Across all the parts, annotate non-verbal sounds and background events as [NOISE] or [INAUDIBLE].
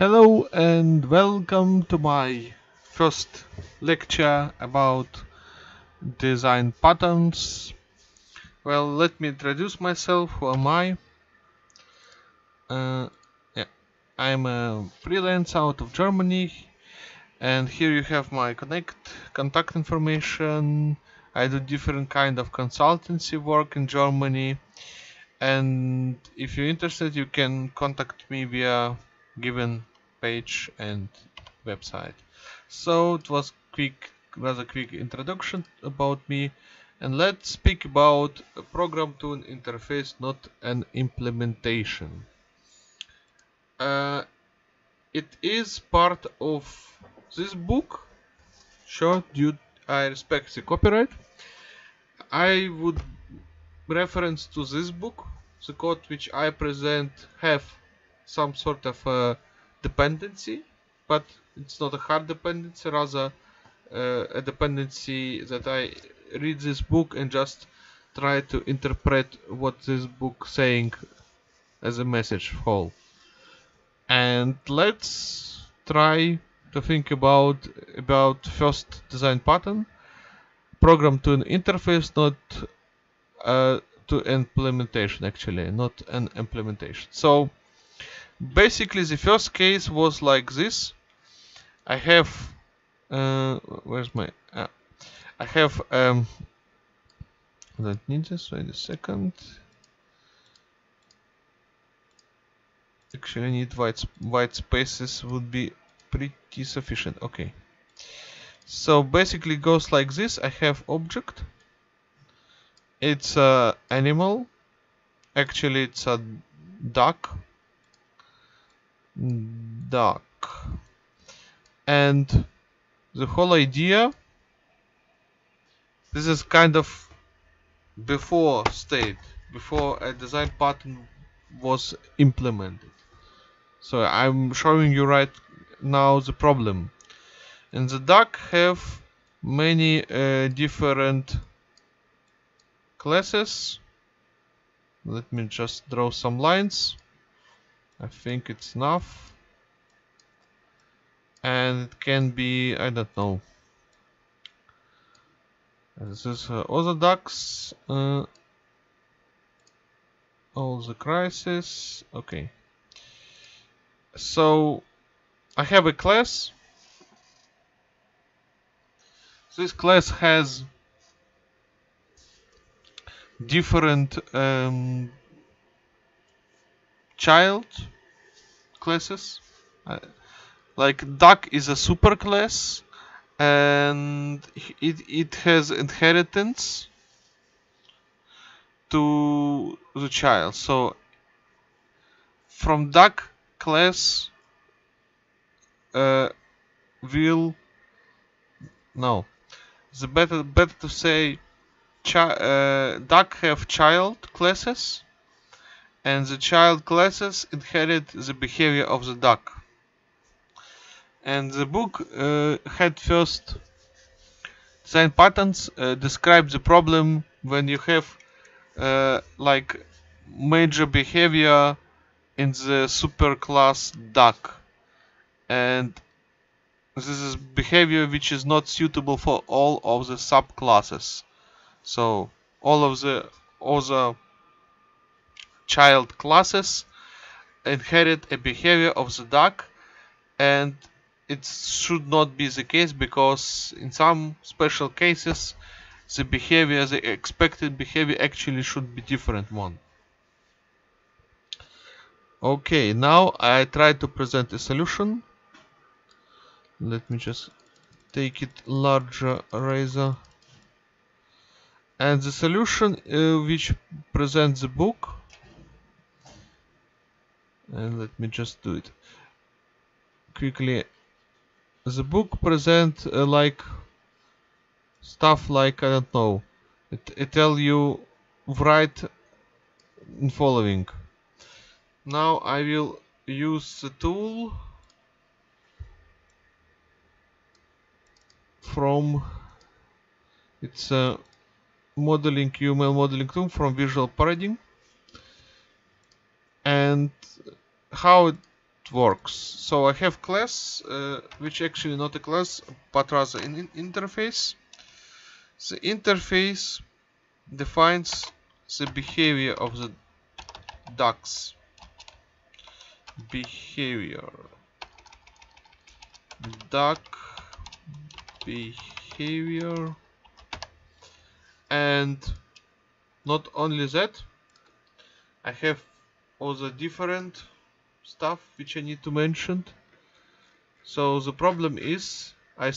Hello and welcome to my first lecture about design patterns. Well, let me introduce myself. Who am I? Uh, yeah, I'm a freelance out of Germany, and here you have my connect contact information. I do different kind of consultancy work in Germany, and if you're interested, you can contact me via given page and website. So it was quick, rather quick introduction about me, and let's speak about a program to an interface, not an implementation. Uh, it is part of this book. Sure, due I respect the copyright. I would reference to this book. The code which I present have some sort of a dependency, but it's not a hard dependency, rather uh, a dependency that I read this book and just try to interpret what this book saying as a message whole. And let's try to think about about first design pattern. Program to an interface not uh, to implementation actually not an implementation. So basically the first case was like this. I have uh, where's my uh, I have um I don't need this wait a second. Actually I need white white spaces would be pretty sufficient. Okay. So basically goes like this. I have object. It's a animal. Actually it's a duck duck and the whole idea this is kind of before state before a design pattern was implemented. So I'm showing you right now the problem. And the duck have many uh, different classes. Let me just draw some lines I think it's enough. And it can be I don't know. This is uh, other ducks uh, all the crisis okay. So I have a class. This class has different um, child classes. Uh, like duck is a super class and it, it has inheritance to the child. So from duck class uh, will no. The better better to say uh, duck have child classes and the child classes inherit the behavior of the duck. And the book uh, head first design patterns uh, describe the problem when you have uh, like major behavior in the superclass duck. And this is behavior which is not suitable for all of the subclasses. So all of the other child classes inherit a behavior of the duck and it should not be the case because in some special cases the behavior the expected behavior actually should be different one. Okay now I try to present a solution. Let me just take it larger razor and the solution uh, which presents the book and let me just do it. Quickly. The book present uh, like stuff like I don't know. It, it tell you write following. Now I will use the tool from it's a modeling UML modeling tool from Visual Paradigm. And how it works. So I have class, uh, which actually not a class, but rather an in interface. The interface defines the behavior of the ducks. Behavior. Duck behavior. And not only that, I have all the different stuff which I need to mention. So the problem is I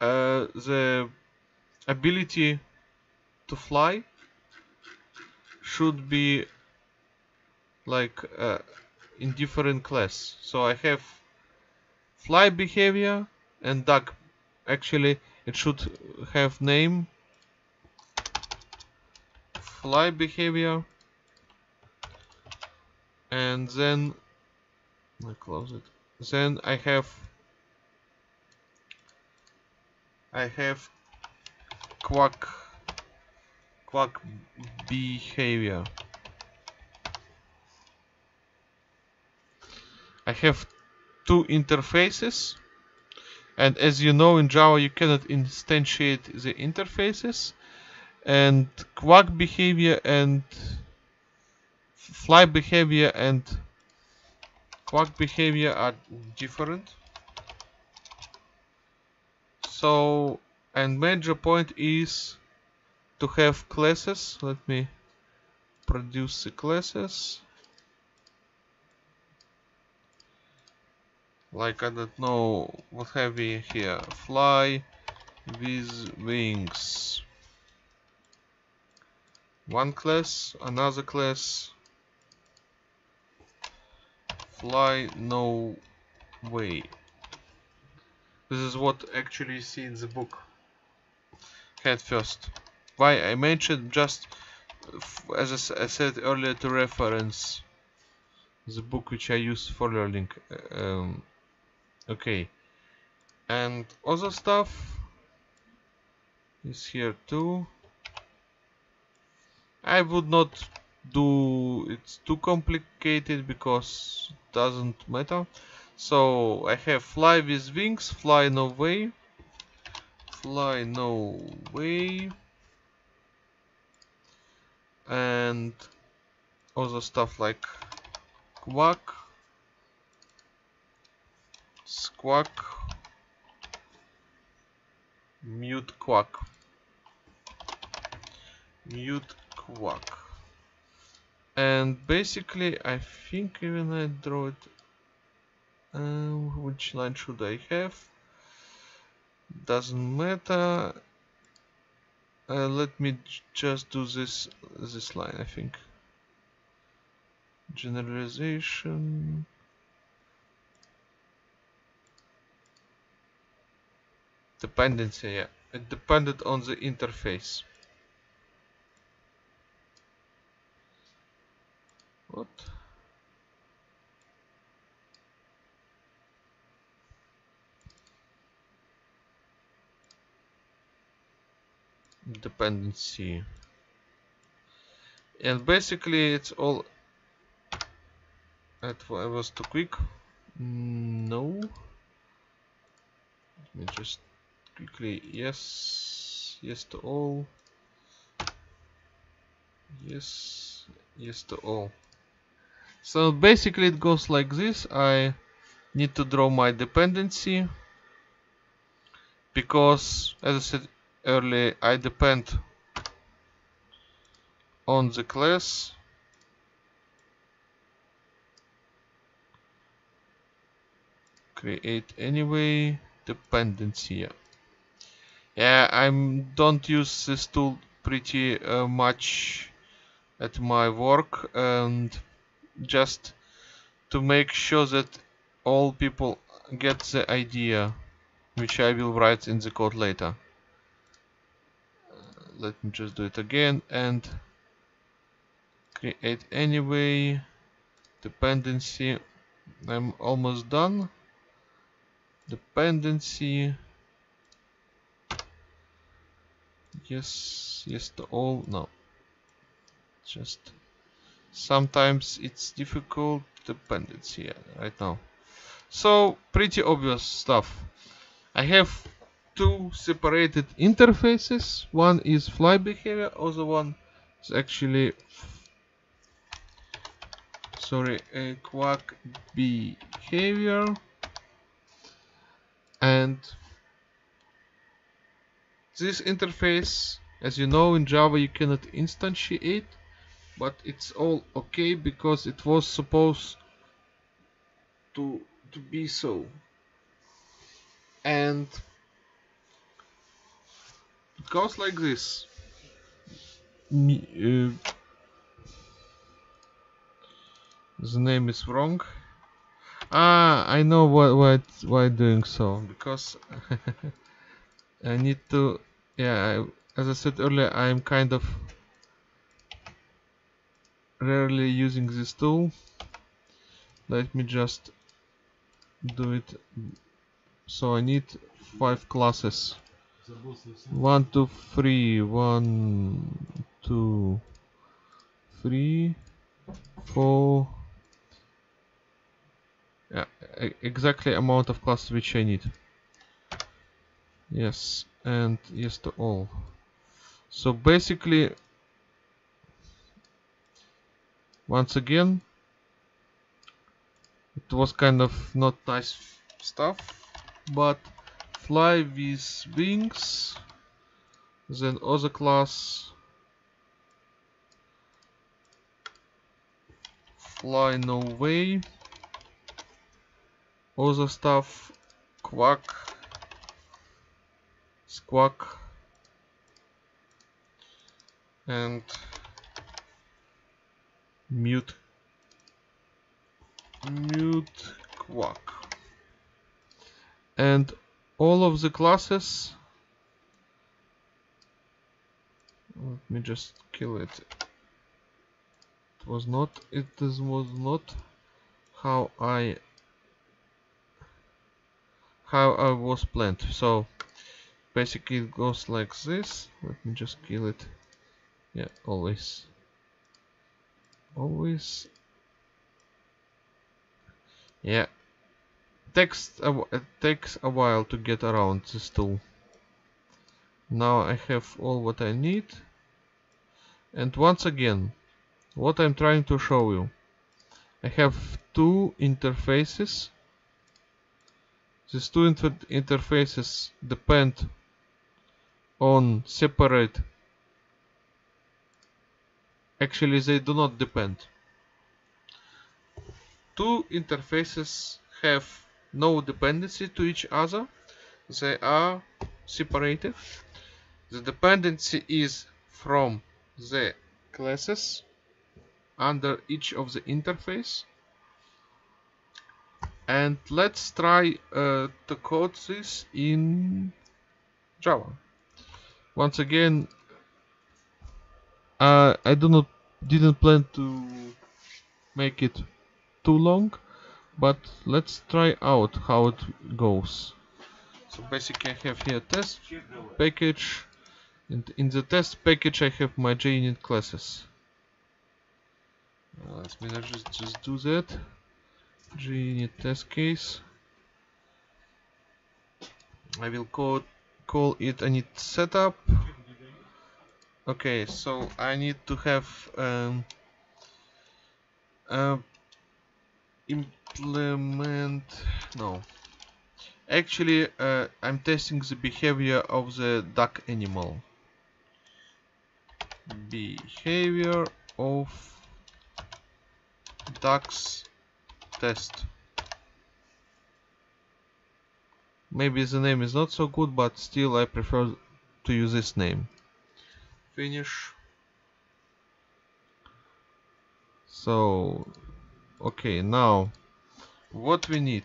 uh, the ability to fly should be like uh, in different class. So I have fly behavior and duck. Actually, it should have name fly behavior and then I close it. Then I have I have quack quack behavior. I have two interfaces. And as you know in Java you cannot instantiate the interfaces. And quack behavior and fly behavior and quack behavior are different. So and major point is to have classes. Let me produce the classes. Like I don't know what have we here. Fly with wings. One class another class fly no way. This is what actually you see in the book. Head first. Why I mentioned just as I said earlier to reference the book which I use for learning um, okay. And other stuff is here too. I would not do it's too complicated because doesn't matter. So I have fly with wings fly no way. Fly no way. And other stuff like quack. Squawk mute quack. Mute quack and basically I think even I draw it uh, which line should I have? Doesn't matter. Uh, let me just do this this line I think. Generalization. Dependency yeah. It depended on the interface Dependency. And basically it's all that was too quick. Mm, no. Let me just quickly yes yes to all yes yes to all so basically it goes like this. I need to draw my dependency because as I said earlier I depend on the class create anyway dependency yeah I don't use this tool pretty uh, much at my work and just to make sure that all people get the idea which I will write in the code later. Let me just do it again and create anyway. Dependency I'm almost done. Dependency. Yes yes to all no. Just sometimes it's difficult dependency right now. So pretty obvious stuff. I have two separated interfaces. One is fly behavior, other one is actually sorry a quack behavior and this interface as you know in Java you cannot instantiate but it's all okay because it was supposed to to be so. And it goes like this. Uh, the name is wrong. Ah I know what why why doing so because [LAUGHS] I need to yeah I, as I said earlier I'm kind of rarely using this tool. Let me just do it. So I need five classes. One two three. One two three four. Yeah exactly amount of classes which I need. Yes and yes to all. So basically once again. It was kind of not nice stuff but fly with wings then other class. Fly no way. Other stuff quack squawk and mute. Mute quack and all of the classes. Let me just kill it. It was not it was not how I how I was planned. So basically it goes like this. Let me just kill it. Yeah always always. Yeah. Takes a, it takes a while to get around this tool. Now I have all what I need. And once again what I'm trying to show you. I have two interfaces. These two inter interfaces depend on separate actually they do not depend. Two interfaces have no dependency to each other. They are separated. The dependency is from the classes under each of the interface. And let's try uh, to code this in Java. Once again uh, I do not didn't plan to make it too long but let's try out how it goes. So basically I have here test package and in the test package I have my JUnit classes. Let me just, just do that. JUnit test case. I will call, call it init setup okay so I need to have um, uh, implement no. Actually uh, I'm testing the behavior of the duck animal. Behavior of ducks test. Maybe the name is not so good but still I prefer to use this name finish. So okay now what we need?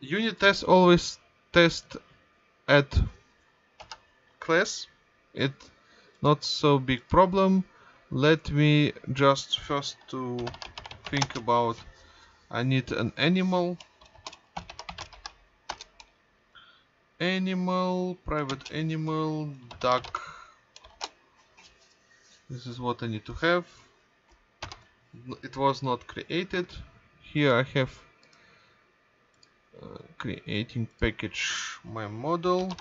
Unit test always test at class. It not so big problem. Let me just first to think about I need an animal. Animal private animal duck this is what I need to have. It was not created. Here I have uh, creating package my model.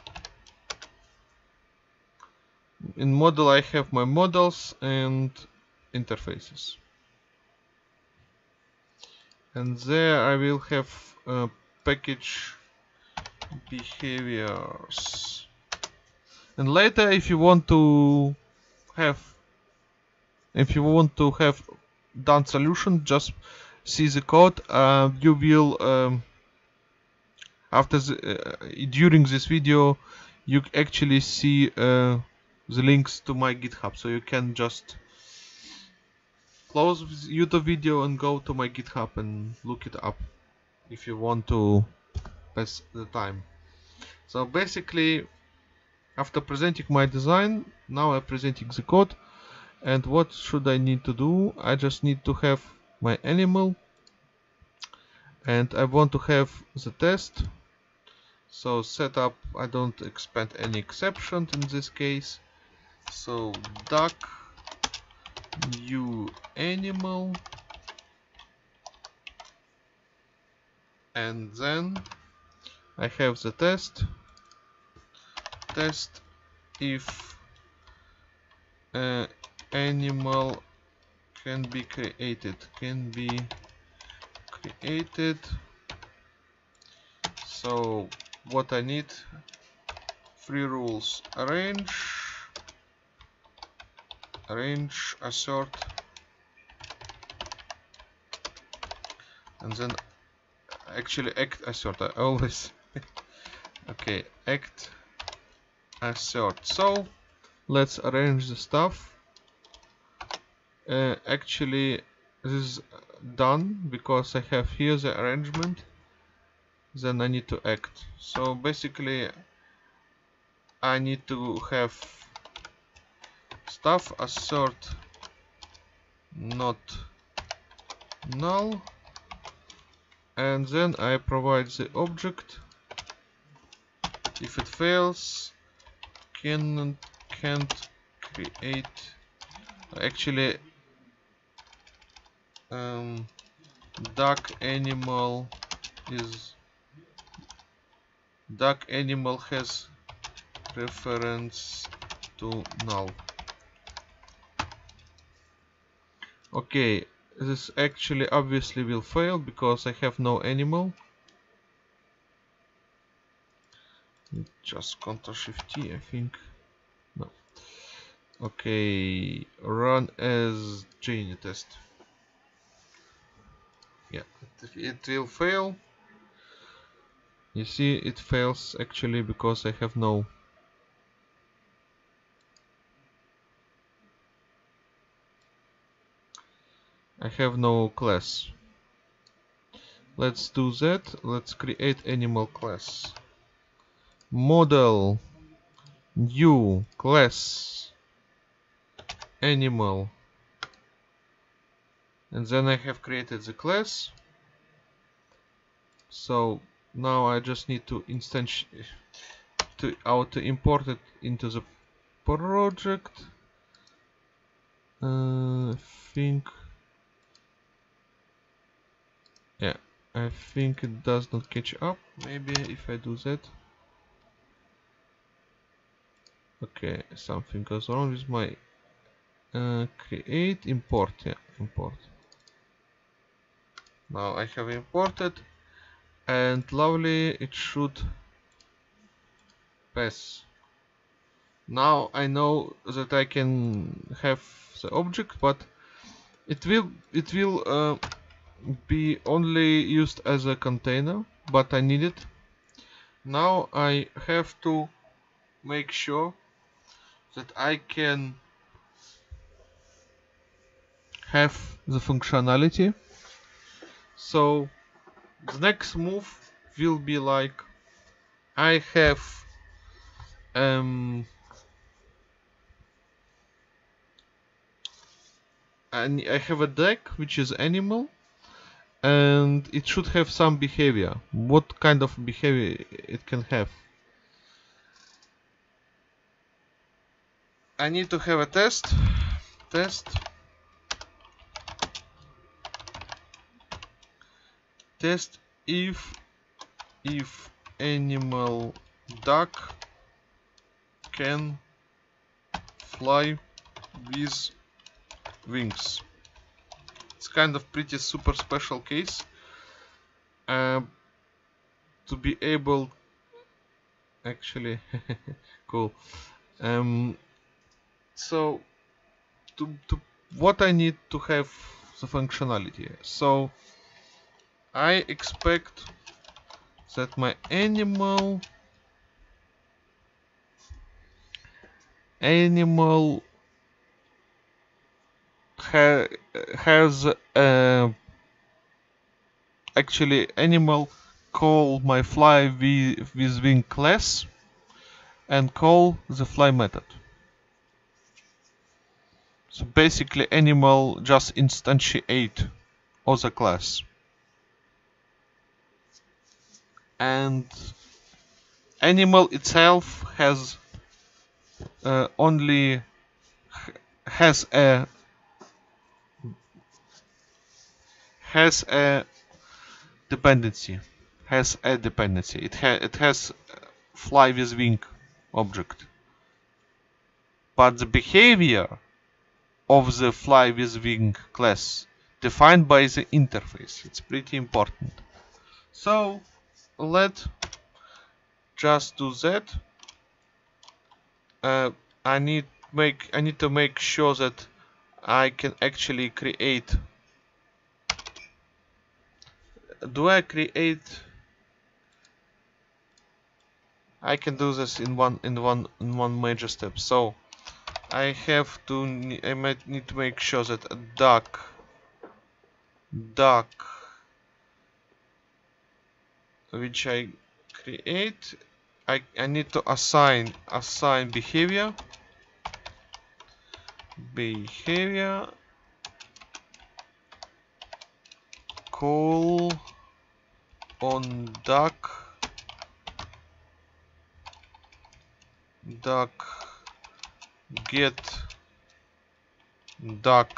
In model I have my models and interfaces. And there I will have a package behaviors. And later if you want to have if you want to have done solution just see the code you will um, after the, uh, during this video you actually see uh, the links to my github. So you can just close YouTube video and go to my github and look it up if you want to pass the time. So basically after presenting my design now I'm presenting the code and what should I need to do? I just need to have my animal. And I want to have the test. So setup I don't expect any exception in this case. So duck new animal. And then I have the test. Test if uh, animal can be created. Can be created. So what I need three rules. Arrange. Arrange assert and then actually act assert I always [LAUGHS] okay act assert so let's arrange the stuff uh, actually this is done because I have here the arrangement. Then I need to act. So basically I need to have stuff assert not null. And then I provide the object. If it fails can can't create. Actually um, duck animal is duck animal has reference to null. Okay this actually obviously will fail because I have no animal. Just Ctrl Shift T I think. No. Okay run as JUnit test yeah. It, it will fail. You see it fails actually because I have no I have no class. Let's do that. Let's create animal class. Model new class. Animal and then I have created the class. So now I just need to instantiate to auto import it into the project. Uh, I think yeah I think it does not catch up. Maybe if I do that. Okay something goes wrong with my uh, create import yeah import now I have imported. And lovely it should pass. Now I know that I can have the object but it will it will uh, be only used as a container but I need it. Now I have to make sure that I can have the functionality so the next move will be like I have um and I have a deck which is animal and it should have some behavior. What kind of behavior it can have? I need to have a test. Test test if if animal duck can fly with wings. It's kind of pretty super special case. Uh, to be able actually [LAUGHS] cool. Um, so to, to what I need to have the functionality. So I expect that my animal animal ha has actually animal call my fly with wing class and call the fly method. So basically animal just instantiate other class and animal itself has uh, only has a has a dependency has a dependency. It, ha it has fly with wing object. But the behavior of the fly with wing class defined by the interface it's pretty important. So let just do that. Uh, I need make I need to make sure that I can actually create. Do I create? I can do this in one in one in one major step. So I have to I might need to make sure that duck duck which I create I, I need to assign assign behavior. Behavior call on duck duck get duck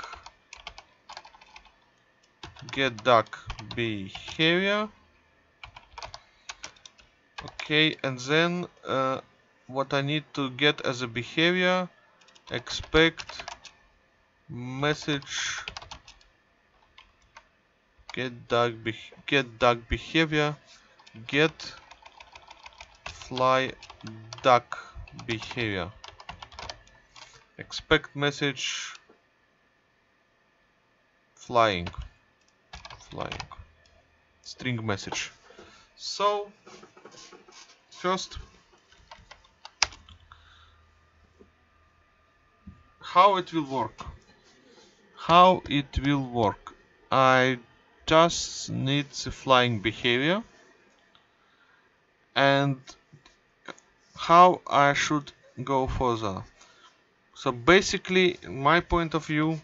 get duck. Behavior okay and then uh, what I need to get as a behavior expect message get duck get duck behavior get fly duck behavior. Expect message flying flying string message. So first how it will work? How it will work? I just need the flying behavior and how I should go further. So basically my point of view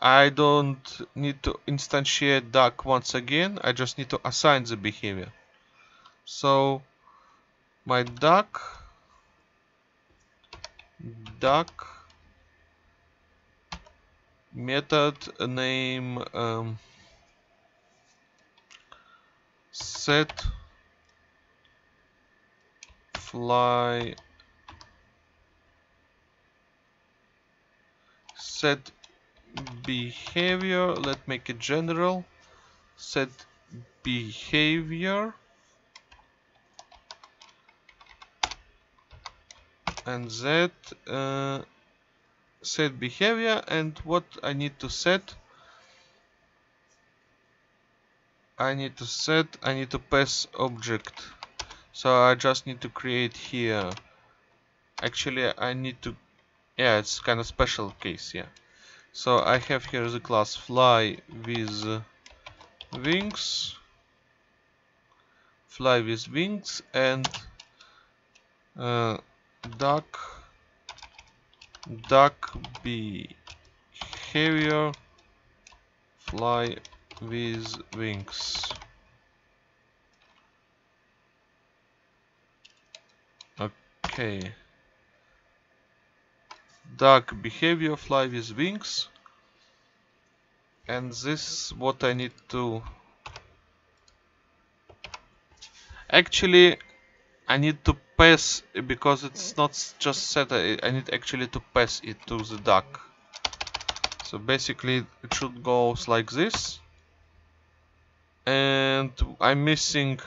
I don't need to instantiate duck once again. I just need to assign the behavior so my duck duck method name um, set fly set behavior let's make it general set behavior and that uh, set behavior and what I need to set. I need to set I need to pass object. So I just need to create here. Actually I need to yeah it's kind of special case yeah. So I have here the class fly with wings. Fly with wings and uh, duck. Duck behavior. Fly with wings. Okay. Duck behavior fly with wings. And this is what I need to actually I need to pass eh, because it's not just set I, I need actually to pass it to the duck. So basically it should go like this. And I'm missing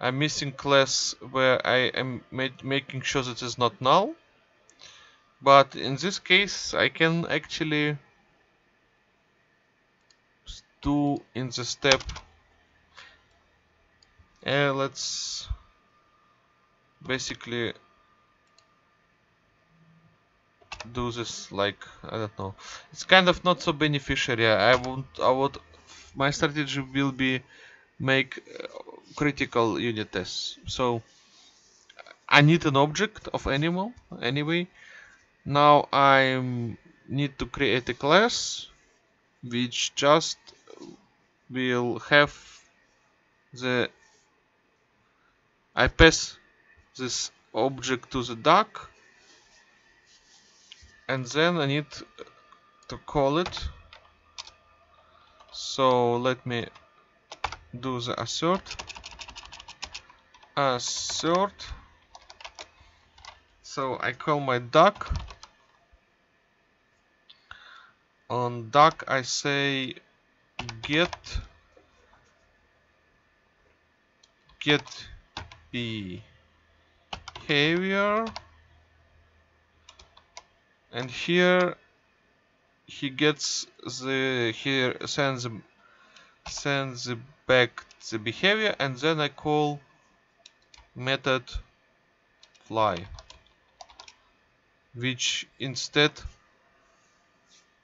I'm missing class where I am ma making sure that it's not null. But in this case I can actually do in the step and let's basically do this like I don't know. It's kind of not so beneficial yeah. I would I would my strategy will be make uh, critical unit tests. So I need an object of animal anyway. Now I need to create a class which just will have the I pass this object to the duck and then I need to call it. So let me do the assert. Assert. So I call my duck. On duck I say get get behavior. And here he gets the here sends sends back the behavior and then I call method fly which instead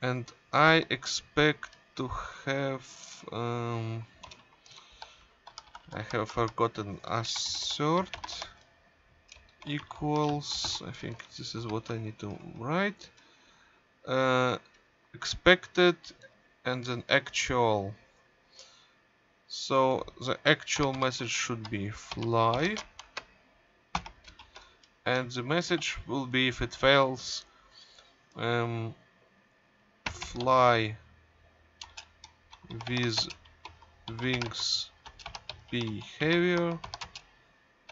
and I expect to have um, I have forgotten assert equals I think this is what I need to write. Uh, expected and then actual. So the actual message should be fly. And the message will be if it fails um, fly with wings behavior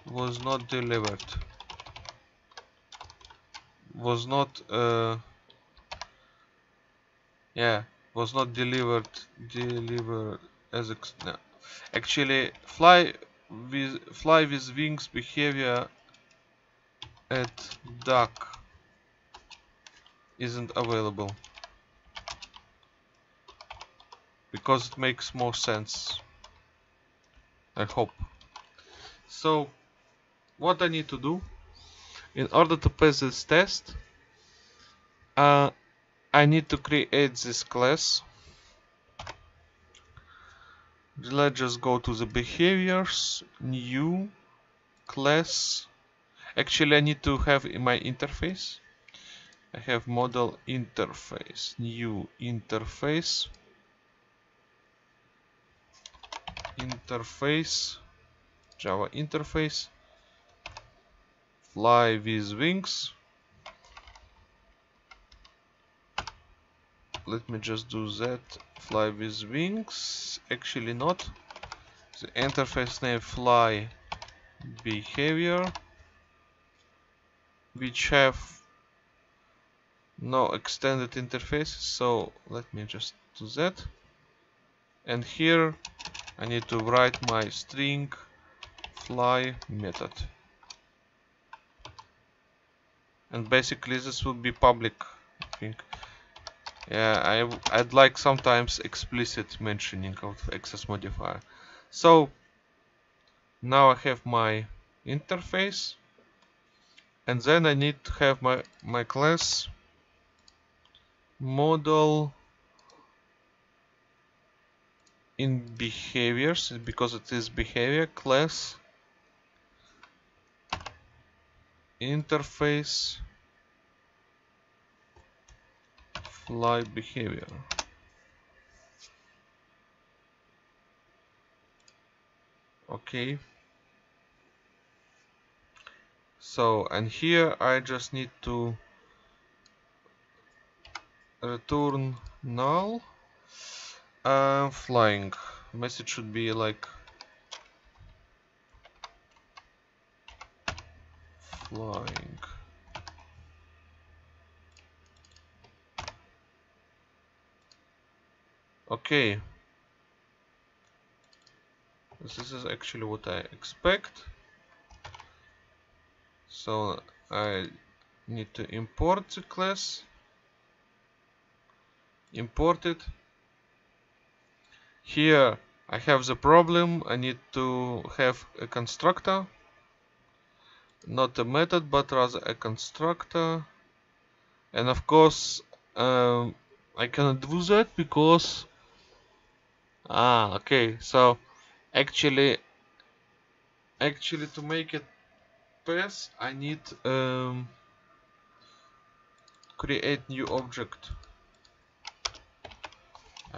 was not delivered was not uh, yeah was not delivered delivered as no. actually fly with fly with wings behavior at duck isn't available because it makes more sense I hope. So what I need to do in order to pass this test uh, I need to create this class. Let's just go to the behaviors new class. Actually I need to have in my interface. I have model interface new interface interface java interface fly with wings. Let me just do that. Fly with wings. Actually not. The interface name fly behavior which have no extended interface. So let me just do that. And here I need to write my string fly method. And basically this will be public I think. Yeah I, I'd like sometimes explicit mentioning of access modifier. So now I have my interface. And then I need to have my my class model in behaviors because it is behavior class interface fly behavior. Okay. So and here I just need to return null uh, flying. Message should be like flying. Okay. This is actually what I expect. So I need to import the class. Import it here I have the problem. I need to have a constructor. Not a method but rather a constructor. And of course um, I cannot do that because ah okay. So actually actually to make it pass I need um, create new object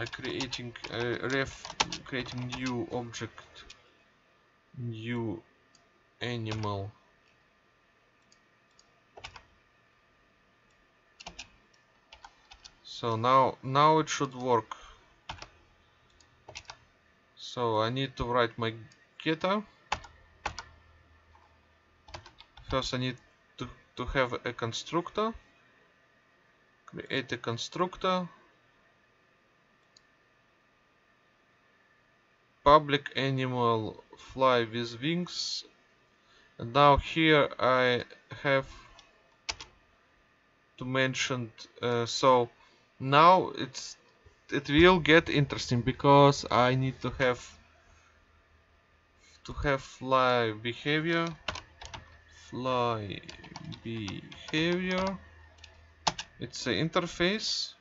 I creating uh, ref creating new object new animal. So now now it should work. So I need to write my getter first I need to, to have a constructor. Create a constructor public animal fly with wings. And now here I have to mention uh, so now it's it will get interesting because I need to have to have fly behavior fly behavior. It's an interface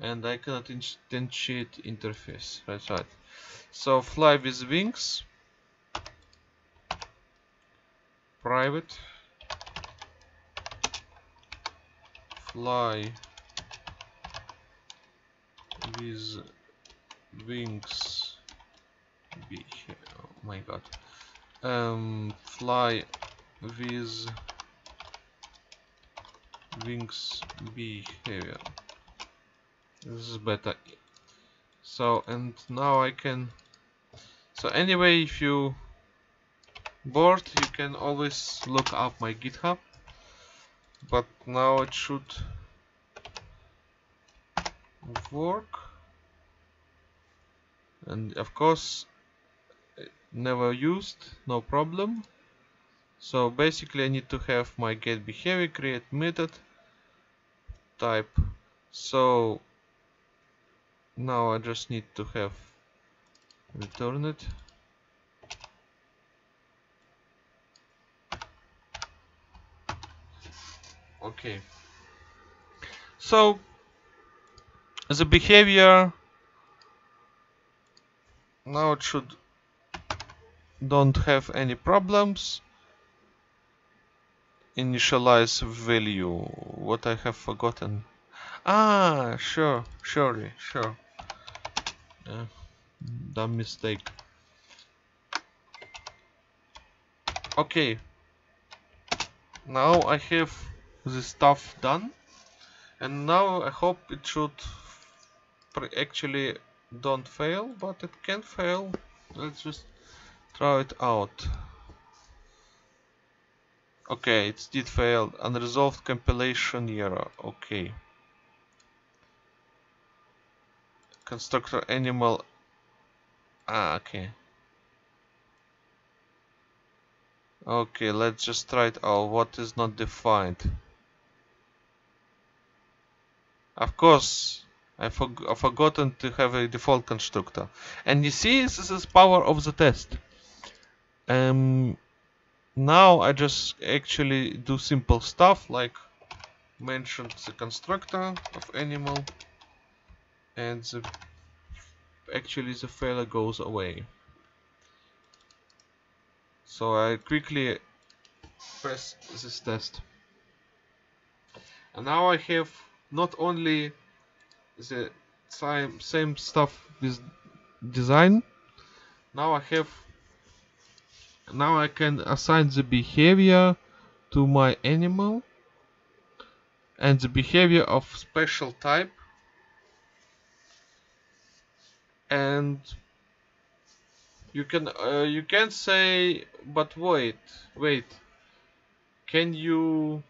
and I cannot instantiate interface. Right right. So fly with wings. Private. Fly with wings. Be oh my god. Um fly with wings. Behavior this is better. So and now I can so anyway if you bored you can always look up my github. But now it should work. And of course never used no problem. So basically I need to have my get behavior create method type. So now I just need to have return it. Okay. So the behavior now it should don't have any problems. Initialize value. What I have forgotten ah sure surely sure. Yeah, dumb mistake. Okay. Now I have the stuff done and now I hope it should actually don't fail but it can fail. Let's just try it out. Okay it did fail. Unresolved compilation error. Okay constructor animal. Ah okay. Okay let's just try it out. What is not defined? Of course I forg I've forgotten to have a default constructor. And you see this is power of the test. Um, now I just actually do simple stuff like mention the constructor of animal and the, actually the failure goes away. So I quickly press this test. And now I have not only the same, same stuff with design now I have now I can assign the behavior to my animal and the behavior of special type and you can uh, you can say but wait wait. Can you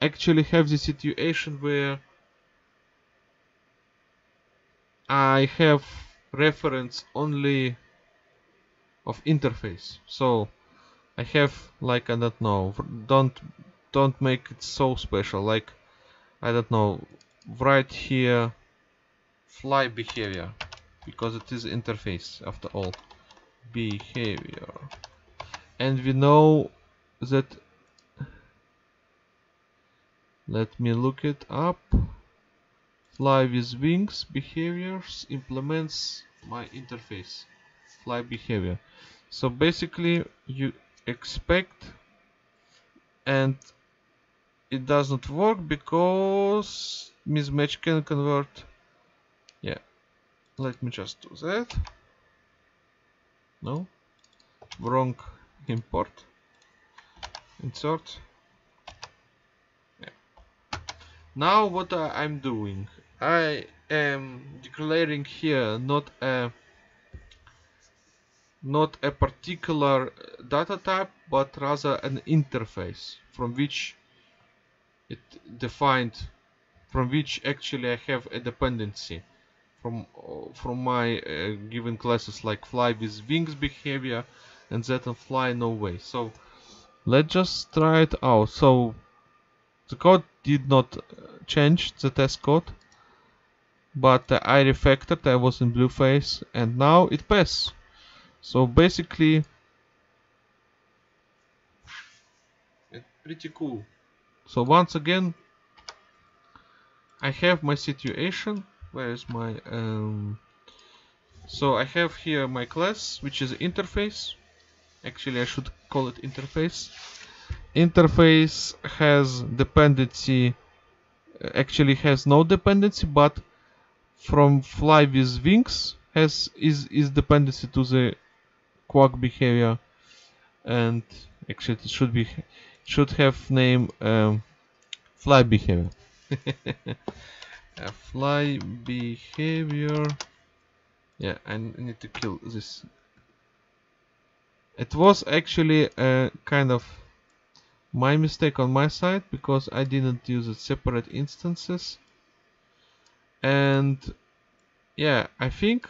actually have the situation where I have reference only of interface? So I have like I don't know don't don't make it so special like I don't know right here fly behavior because it is interface after all behavior. And we know that let me look it up. Fly with wings behaviors implements my interface fly behavior. So basically you expect and it doesn't work because mismatch can convert. Yeah let me just do that. No. Wrong import. Insert. Yeah. now what I'm doing? I am declaring here not a not a particular data type but rather an interface from which it defined from which actually I have a dependency from from my uh, given classes like fly with wings behavior and that and fly no way. So let's just try it out. So the code did not uh, change the test code but uh, I refactored I was in blue Blueface and now it passes so basically it's pretty cool. so once again I have my situation where is my um, so I have here my class which is interface. Actually I should call it interface. Interface has dependency actually has no dependency but from fly with wings has is is dependency to the Quack behavior. And actually it should be should have name um, fly behavior [LAUGHS] fly behavior. Yeah I need to kill this. It was actually a kind of my mistake on my side because I didn't use it separate instances. And yeah I think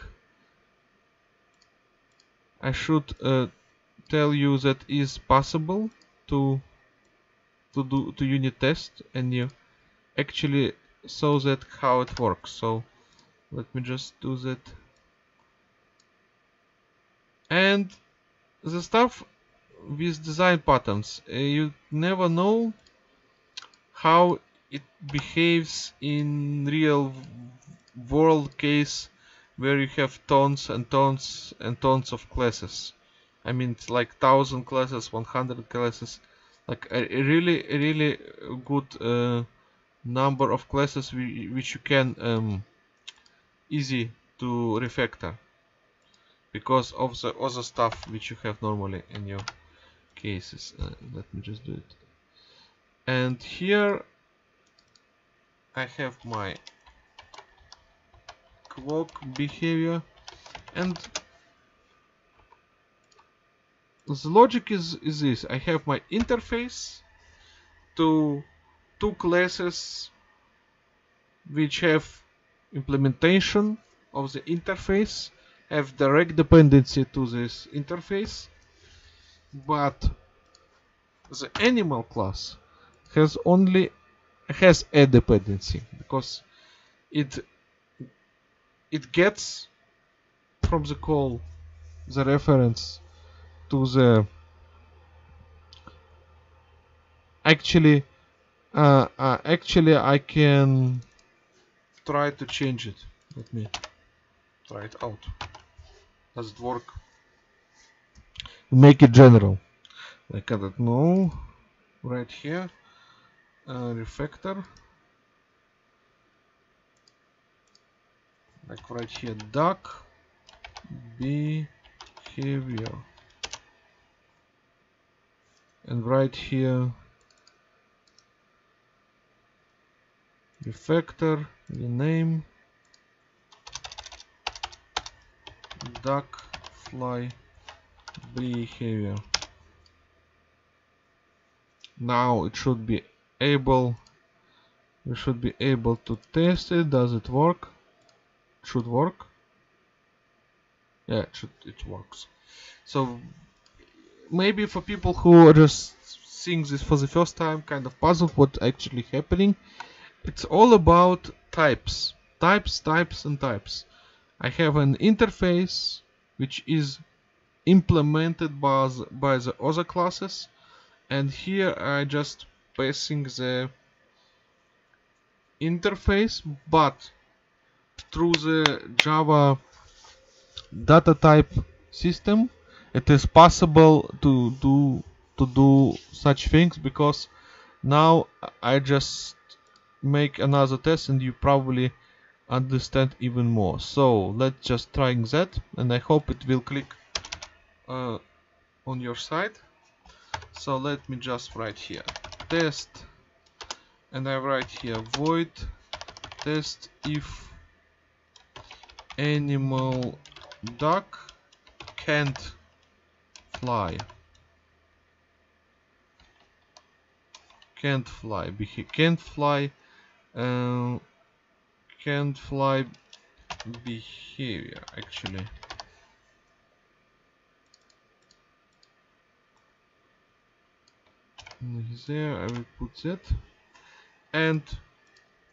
I should uh, tell you that is possible to to do to unit test and you actually saw that how it works. So let me just do that. And the stuff with design patterns. Uh, you never know how it behaves in real world case where you have tons and tons and tons of classes. I mean, it's like thousand classes, 100 classes, like a, really, really good uh, number of classes which you can um, easy to refactor because of the other stuff which you have normally in your cases. Uh, let me just do it. And here I have my clock behavior and the logic is, is this I have my interface to two classes which have implementation of the interface have direct dependency to this interface but the animal class has only has a dependency because it it gets from the call the reference to the actually uh, uh, actually I can try to change it. Let me try it out. Does it work? Make it general. Like I don't know. Right here. Uh, refactor. Like right here duck. Behavior. And right here refactor rename duck fly behavior. Now it should be able we should be able to test it. Does it work? It should work? Yeah it should it works. So maybe for people who are just seeing this for the first time kind of puzzled what actually happening it's all about types. Types types and types. I have an interface which is implemented by the, by the other classes and here I just passing the interface but through the Java data type system it is possible to do to do such things because now I just make another test and you probably understand even more. So let's just trying that and I hope it will click uh, on your side. So let me just write here test and I write here void test if animal duck can't fly. Can't fly. Can't fly um, can't fly behavior actually. There I will put that. And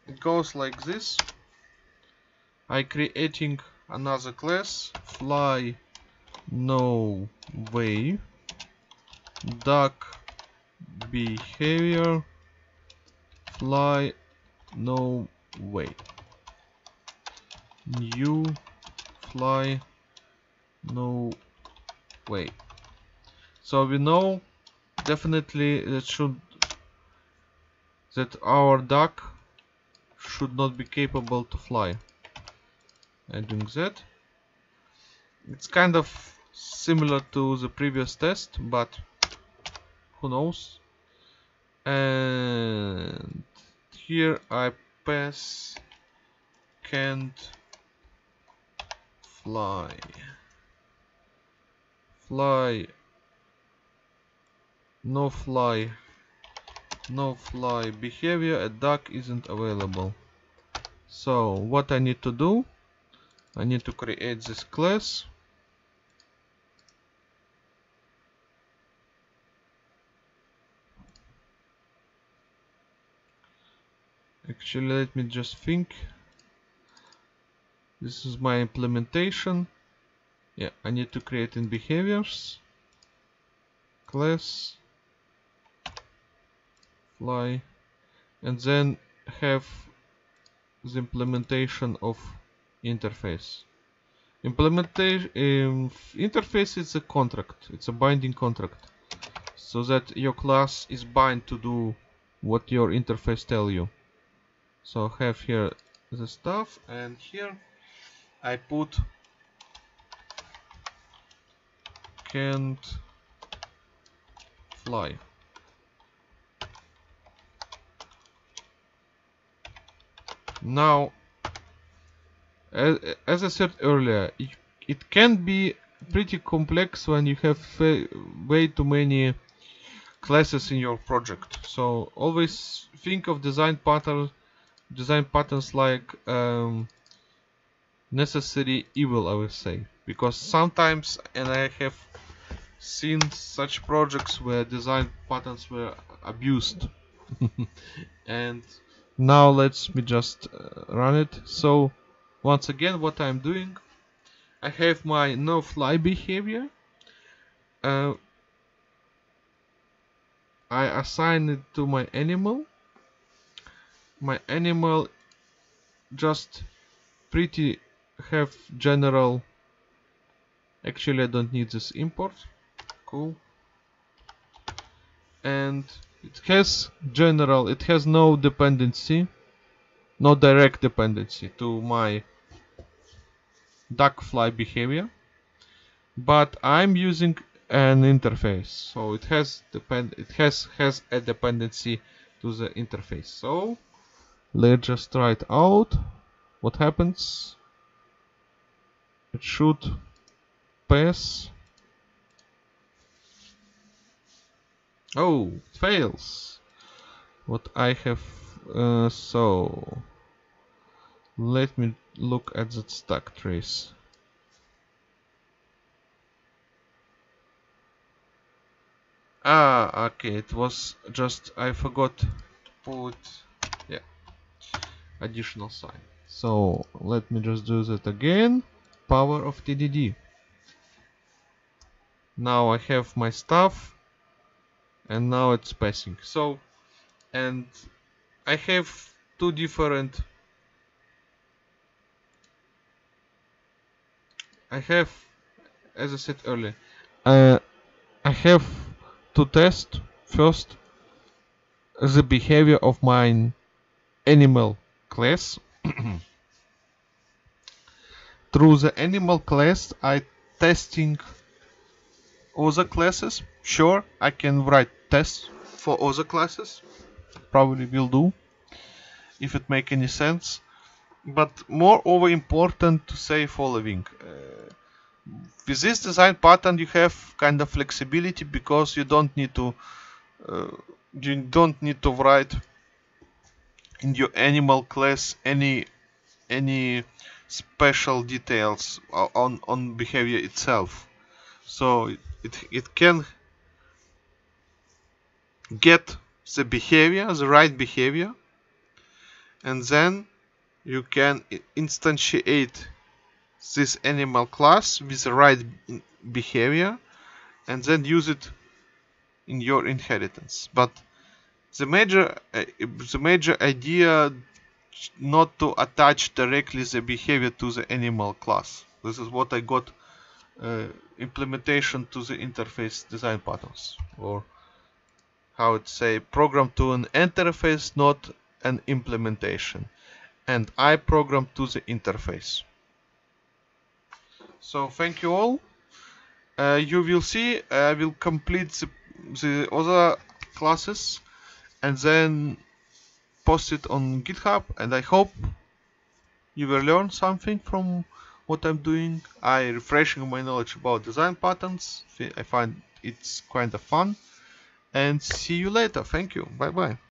it goes like this. I creating another class. Fly no way. Duck behavior. Fly no way new fly. No way so we know definitely that should that our duck should not be capable to fly. And doing that it's kind of similar to the previous test but who knows? And here I pass can't fly. Fly. No fly. No fly. Behavior a duck isn't available. So what I need to do? I need to create this class actually let me just think. This is my implementation. Yeah I need to create in behaviors. Class. Fly. And then have the implementation of interface. Implementation um, interface is a contract. It's a binding contract. So that your class is bind to do what your interface tell you so have here the stuff and here I put can't fly. Now as, as I said earlier it, it can be pretty complex when you have way too many classes in your project. So always think of design pattern design patterns like um, necessary evil I would say. Because sometimes and I have seen such projects where design patterns were abused. [LAUGHS] And now let's me just uh, run it. So once again what I'm doing I have my no fly behavior. Uh, I assign it to my animal my animal just pretty have general. Actually I don't need this import. Cool. And it has general it has no dependency no direct dependency to my duck fly behavior. But I'm using an interface so it has depend it has has a dependency to the interface. So let's just try it out. What happens? It should pass. Oh it fails. What I have uh, so let me look at that stack trace. Ah okay it was just I forgot to put additional sign. So let me just do that again. Power of TDD now I have my stuff and now it's passing. So and I have two different I have as I said earlier uh, I have to test first the behavior of my animal class. [CLEARS THROAT] Through the animal class I testing other classes. Sure I can write tests for other classes. Probably will do if it make any sense. But moreover important to say following. Uh, with this design pattern you have kind of flexibility because you don't need to uh, you don't need to write in your animal class any any special details on on behavior itself. So it it can get the behavior the right behavior and then you can instantiate this animal class with the right behavior and then use it in your inheritance. But the major uh, the major idea not to attach directly the behavior to the animal class. This is what I got uh, implementation to the interface design patterns or how it say program to an interface not an implementation. And I program to the interface. So thank you all. Uh, you will see I will complete the, the other classes and then post it on github and I hope you will learn something from what I'm doing. I refreshing my knowledge about design patterns. I find it's kind of fun. And see you later. Thank you. Bye bye